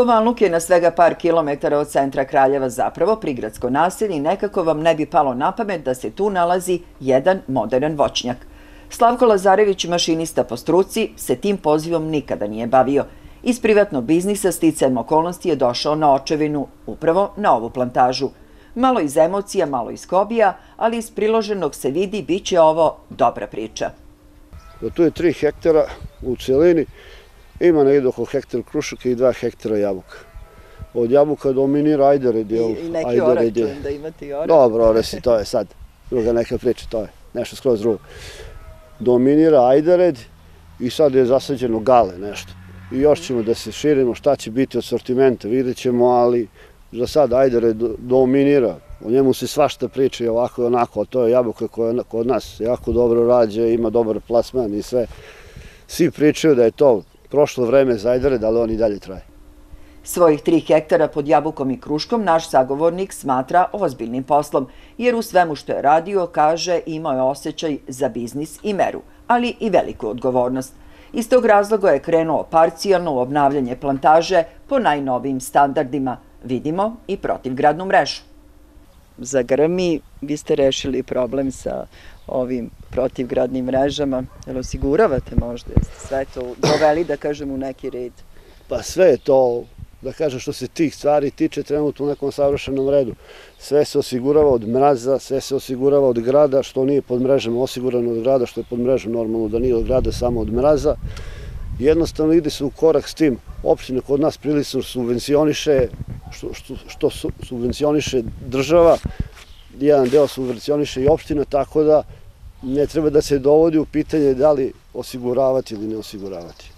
Kovalnuk je na svega par kilometara od centra Kraljeva zapravo prigradsko naselje i nekako vam ne bi palo na pamet da se tu nalazi jedan modern voćnjak. Slavko Lazarević, mašinista po struci, se tim pozivom nikada nije bavio. Iz privatnog biznisa sticajem okolnosti je došao na očevinu, upravo na ovu plantažu. Malo iz emocija, malo iz kobija, ali iz priloženog se vidi bit će ovo dobra priča. Tu je tri hektara u celini, ima negdje oko hektar krušaka i dva hektara jabuka. Od jabuka dominira ajdered. I neki orah čujem da imate i orah. Dobro, oresi, to je sad druga neka priča, to je nešto skroz drugo. Dominira ajdered i sad je zasađeno gale nešto. I još ćemo da se širimo, šta će biti od sortimenta, vidjet ćemo, ali za sad ajdered dominira. O njemu se svašta priča i ovako i onako, a to je jabuka koja kod nas jako dobro rađe, ima dobar plasman i sve. Svi pričaju da je to prošlo vreme zajdare, da li on i dalje traje. Svojih tri hektara pod jabukom i kruškom naš sagovornik smatra ozbiljnim poslom, jer u svemu što je radio, kaže, imao je osjećaj za biznis i meru, ali i veliku odgovornost. Iz tog razloga je krenuo parcijalno u obnavljanje plantaže po najnovijim standardima, vidimo i protivgradnu mrežu. Za grmi vi ste rešili problem sa ovim protivgradnim mrežama. Jel osiguravate možda? Jeste sve to doveli, da kažem, u neki red? Pa sve je to, da kažem, što se tih stvari tiče trenutno u nekom savršenom redu. Sve se osigurava od mraza, sve se osigurava od grada, što nije pod mrežama osigurano od grada, što je pod mrežom normalno da nije od grada, samo od mraza. Jednostavno ide se u korak s tim. Opština kod nas prilično subvencioniše, što, što, što subvencioniše država, jedan deo subvencioniše i opština, tako da ne treba da se dovodi u pitanje da li osiguravati ili ne osiguravati.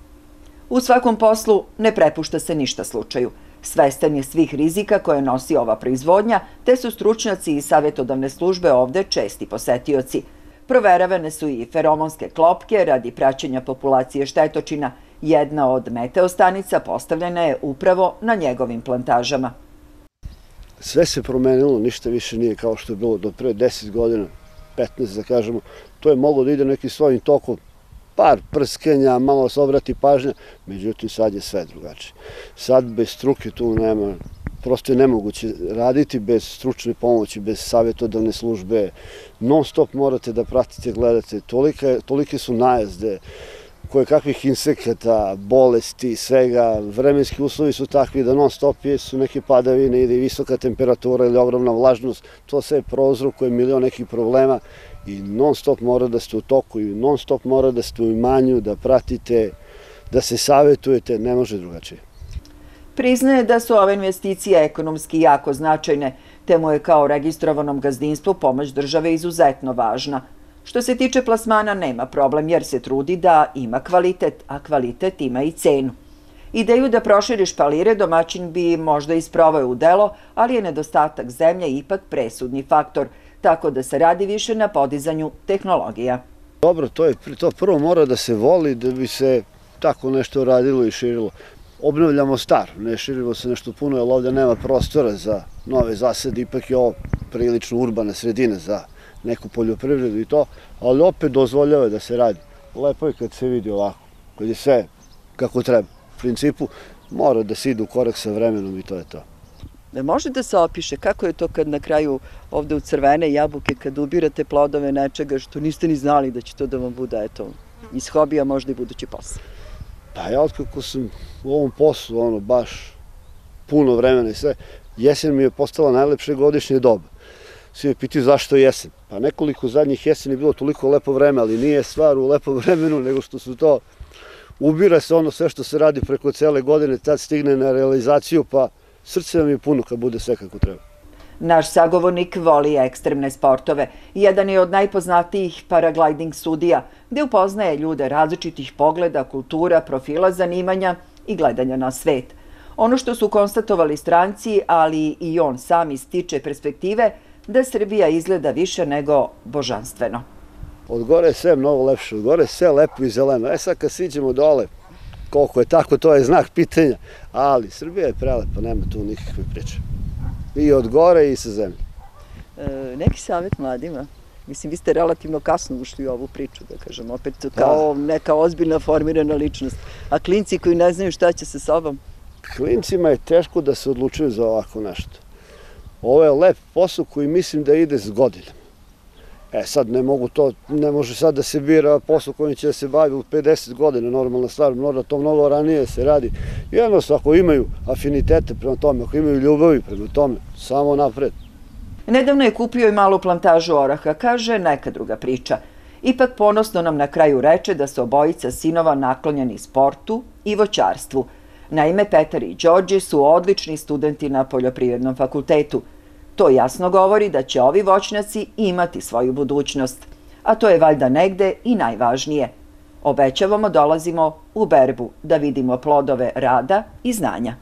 U svakom poslu ne prepušta se ništa slučaju. Svestan je svih rizika koje nosi ova proizvodnja, te su stručnjaci i savjetodavne službe ovde česti posetioci. Proveravane su i feromonske klopke radi praćenja populacije štetočina. Jedna od meteostanica postavljena je upravo na njegovim plantažama. Sve se promenilo, ništa više nije kao što je bilo do pre deset godina 15, da kažemo, to je moglo da ide nekim svojim tokom, par prskenja, malo se obrati pažnja, međutim sad je sve drugačije. Sad bez struke tu nema, prosto je nemoguće raditi bez stručne pomoći, bez savjetodavne službe, non stop morate da pratite, gledate, tolike, tolike su najezde, koje kakvih insekata, bolesti, svega, vremenski uslovi su takvi da non stop su neke padavine ili visoka temperatura ili ogromna vlažnost, to sve prozrukuje milion nekih problema i non stop mora da ste u toku i non stop mora da ste u imanju, da pratite, da se savjetujete, ne može drugačije. Priznaje da su ove investicije ekonomski jako značajne, te mu je kao registrovanom gazdinstvu pomoć države izuzetno važna. Što se tiče plasmana, nema problem jer se trudi da ima kvalitet, a kvalitet ima i cenu. Ideju da proširiš palire domaćin bi možda isprovao u delo, ali je nedostatak zemlje ipak presudni faktor, tako da se radi više na podizanju tehnologija. Dobro, to, je, to prvo mora da se voli da bi se tako nešto radilo i širilo. Obnovljamo star, ne širimo se nešto puno, jer ovdje nema prostora za nove zasede, ipak je ovo prilično urbana sredina za neku poljoprivredu i to, ali opet dozvoljava da se radi. Lepo je kad se vidi ovako, kad je sve kako treba. U principu mora da se ide u korak sa vremenom i to je to. Ne može da se opiše kako je to kad na kraju ovde u crvene jabuke, kad ubirate plodove nečega što niste ni znali da će to da vam bude, eto, iz hobija možda i budući posao. Pa ja otkako sam u ovom poslu, ono, baš puno vremena i sve, jesen mi je postala najlepše godišnje doba svi me pitaju zašto jesen. Pa nekoliko zadnjih jeseni je bilo toliko lepo vreme, ali nije stvar u lepom vremenu, nego što su to, ubira se ono sve što se radi preko cele godine, tad stigne na realizaciju, pa srce nam je puno kad bude sve kako treba. Naš sagovornik voli ekstremne sportove. Jedan je od najpoznatijih paragliding sudija, gde upoznaje ljude različitih pogleda, kultura, profila, zanimanja i gledanja na svet. Ono što su konstatovali stranci, ali i on sam ističe perspektive, da Srbija izgleda više nego božanstveno. Od gore je sve mnogo lepše, od gore je sve lepo i zeleno. E sad kad siđemo dole, koliko je tako, to je znak pitanja. Ali Srbija je prelepa, nema tu nikakve priče. I od gore i sa zemlje. E, neki savjet mladima? Mislim, vi ste relativno kasno ušli u ovu priču, da kažem, opet kao neka ozbiljna formirana ličnost. A klinci koji ne znaju šta će sa sobom? Klincima je teško da se odlučuju za ovako nešto. Ovo je lep posao koji mislim da ide s godinom. E sad ne mogu to, ne može sad da se bira posao kojim će se bavi u 50 godina, normalna stvar, mnogo to mnogo ranije se radi. Jednostavno, ako imaju afinitete prema tome, ako imaju ljubavi prema tome, samo napred. Nedavno je kupio i malu plantažu oraha, kaže neka druga priča. Ipak ponosno nam na kraju reče da su obojica sinova naklonjeni sportu i voćarstvu. Naime, Petar i Đorđe su odlični studenti na Poljoprivrednom fakultetu. To jasno govori da će ovi voćnjaci imati svoju budućnost. A to je valjda negde i najvažnije. Obećavamo dolazimo u berbu da vidimo plodove rada i znanja.